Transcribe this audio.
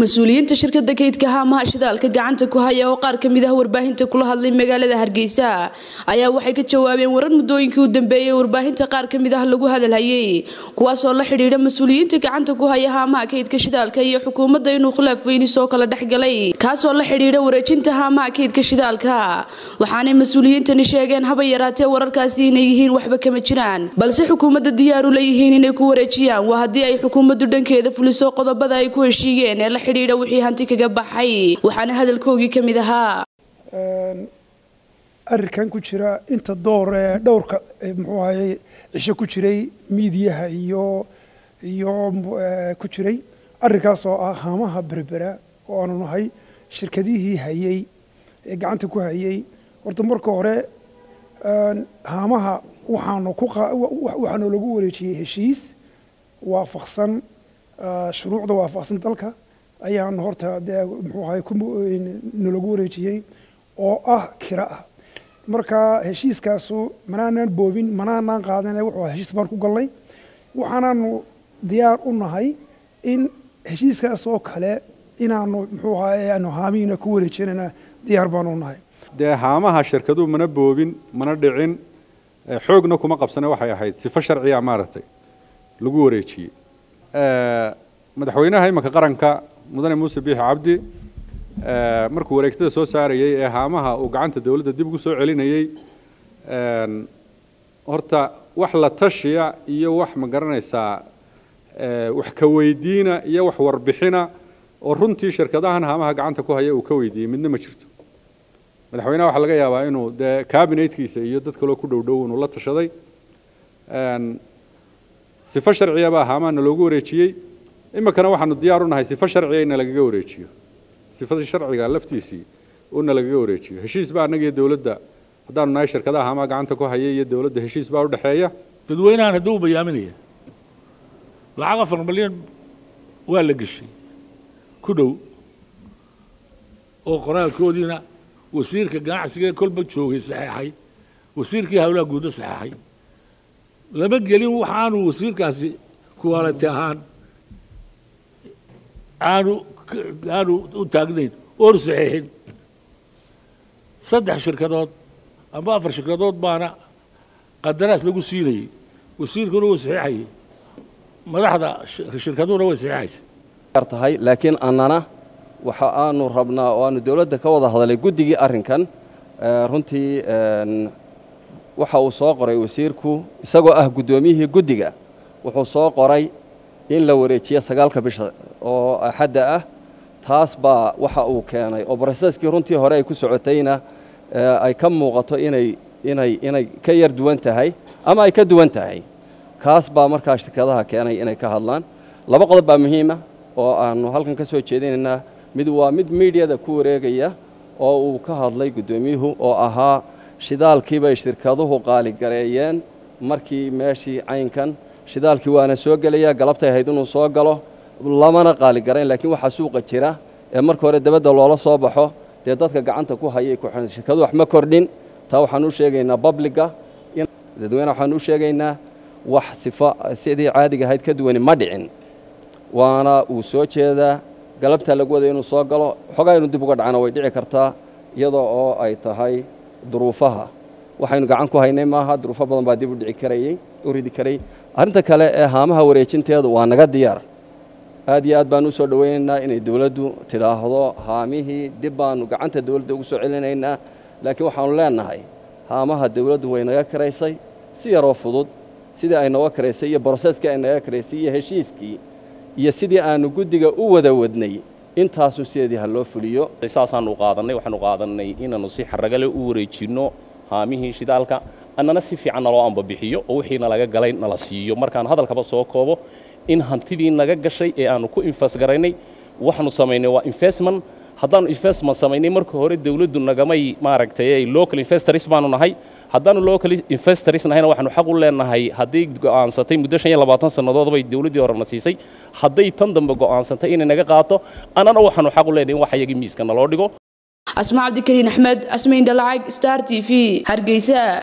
mas'uuliyiinta shirkada kaydka haamaha shidaalka gacanta ku haya oo qaar ka mid ah warbaahinta kula hadlay magaalada hargeysa. Ayaa waxay ka jawaabeen warar muddooyinkii u dambeeyay warbaahinta qaar ka mid ah lagu hadalhayay kuwaasoo la xidhiidha mas'uuliyiinta gacanta ku haya haamaha kaydka shidaalka iyo xukuumadda inuu khilaaf weyni soo kala dhexgalay kaasoo la xidhiidha wareejinta haamaha kaydka shidaalka. Waxaanay mas'uuliyiintani sheegeen haba yaraatee wararkaasi inay yihiin waxba kama jiraan balse xukuumadda diyaaru leeyihiin inay ku wareejiyaan. Waa haddii ay xukuumaddu dhankeeda fuliso qodobada ay ku heshiiyeen xidhiidha wixii hanti kaga baxay. Waxaana hadalkoogii ka mid ahaa. Arrinkan ku jira inta door ee dhowrka muxuu ahaye cisho ku jiray miidiyaha iyo iyo ku jiray arrinkaas oo ah haamaha berbera oo aanu nahay shirkadihii hayey ee gacanta ku hayey horta marka hore haamaha waxaanu ku waxaanu lagu wareejiyey heshiis waafaqsan shuruucda waafaqsan dalka ayaan horta dee nalagu wareejiyey oo ah kira. Ah marka heshiiskaasu manaanaan boobin manaanaan qaadane wuxuu heshiis baan ku galnay. Waxaanaanu diyaar u nahay in heshiiskaas oo kale inaanu muxuu ahay aanu haamiina ku wareejinana diyaar baanu nahay. Dee haamaha shirkaduhu mana boobin mana dhicin xoogna kuma qabsane waxay ahayd. Sifo sharciya maaragtay lagu wareejiyey. Madaxweynaha imanka qaranka mudane muuse biixi cabdi markuu wareegtada soo saarayey ee haamaha uu gacanta dowladda dib ugu soo celinayey horta wax la tashiya iyo wax ma garanaysaa wax ka weydiina iyo wax warbixina oo runtii shirkadahan haamaha gacanta ku haya uu ka weydiiyey midna ma jirto. Madaxweynaha waxaa laga yaabaa inuu dee cabinetkiisa iyo dad kaloo ku dhow dhow inuu la tashaday. Sifo sharciya baa haamahana loogu wareejiyey iminkana waxaanu diyaar u nahay sifo sharciya ina lagaga wareejiyo. Sifada sharciga laftiisii una lagaga wareejiyo. Heshiis baa annaga iyo dowladda haddaanu nahay shirkadaha haamaha gacanta ku haya iyo dowladda heshiis baa udhexeeya dadweynahan hadduu bayaaminaya. Lacag afar milyan waa la geshay ku dhow. Oo qoraalkoodiina wasiirka ganacsiga kolba joogay saxeexay. Wasiirkii hawlaha guuda saxeexay. Lama gelin waxaanu wasiirkaasi kuwaalati ahaan aanu aanu u taagnayn oonu saxiixin saddex shirkadood amba afar shirkadood baana qadaraas lagu siinayey wasiirkuna wuu saxiixayey madaxda shirkaduhuna way saxiixaysa tahay laakiin annana waxa aanu rabnaa oo aanu dowladda ka wada hadalay guddigii arrinkan runtii waxa uu soo qoray wasiirku isagoo ah guddoomiyihii guddiga. Wuxuu soo qoray in la wareejiyo sagaalka bisha oo axadda ah taas baa waxa uu keenay. Oo broseskii runtii hore ay ku socotayna ay ka muuqato inay inay inay ka yar duwan tahay ama ay ka duwan tahay. Kaas baa markaa shirkadaha keenay inay ka hadlaan. Laba qodob baa muhiima oo aanu halkan ka soo jeedinaynaa. Mid waa mid miidiyada ku wareegaya oo uu ka hadlay guddoomiyuhu oo ahaa shidaalkii bay shirkaduhu qaaligareeyeen markii meeshii caynkan shidaalkii waana soo gelaya galabtay ahayd inuu soo galo lamana qaaligarayn laakiin waxaa suuqa jira ee marka hore dabadda loola soo baxo dee dadka gacanta ku hayay shirkadu wax ma kordhin. Taa waxaan u sheegaynaa babliga dadweyne waxaan u sheegaynaa wax sifa sidii caadiga ahayd ka duwani ma dhicin. Waana uu soo jeedaa galabtaa lagu waday inuu soo galo xogaa inuu dib uga dhacana way dhici kartaa iyadoo oo ay tahay duruufaha. Waxaynu gacan ku haynay maaha duruufo badan baa dib u dhici karayey u ridi karayy arrinta kale ee haamaha wareejinteedu waa naga diyaar. Aad iyo aad baan u soo dhowaynaynaa inay dowladdu tidhaahdo haamihii dib baanu gacanta dowladda ugu soo celinaynaa laakiin waxaanu leenahay haamaha dowladdu way naga karaysay si yaroo fudud sidii ay nooga karaysay iyo broseskii ay naga karaysay iyo heshiiskii iyo sidii aanu guddiga u wada wadnay. Intaasu sideedii ha loo fuliyo. Saasaanu qaadannay waxaanu qaadannay inaannu si xaragale u wareejinno haamihii shidaalka annana si fiican naloo ambabixiyo oo wixii nalaga galay nala siiyo. Markaan hadalkaba soo koobo in hantidii naga gashay ee aanu ku invest garaynay waxaanu samaynay waa investment. Haddaanu investment samaynay marka hore dawladdu nagamay maaragtay local investors baanu nahay. Haddaanu local investors nahayna waxaanu xaq u leenahay hadday go'aansatay muddo shan iyo labaatan sannadood bay horena siisay. Hadday tan dambe go'aansantay inay naga qaato annana waxaanu xaq u leenahay in wax iyagii miiska naloo dhigo. Asma cabdikariin axmed asmayn dhalacag star t v. Hargeysa